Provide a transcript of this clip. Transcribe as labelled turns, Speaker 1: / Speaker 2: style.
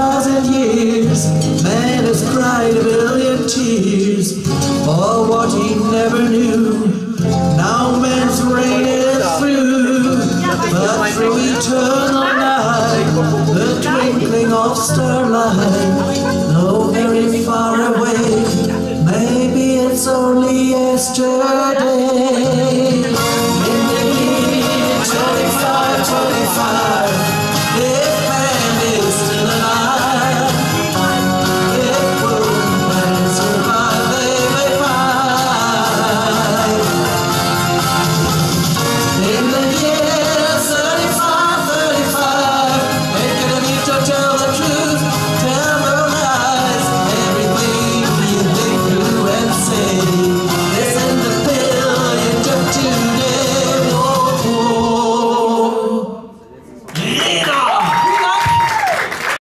Speaker 1: thousand years Man has cried a billion tears. For what he never knew Now man's reign is through. But through eternal night The twinkling of starlight No very far away Maybe it's only yesterday.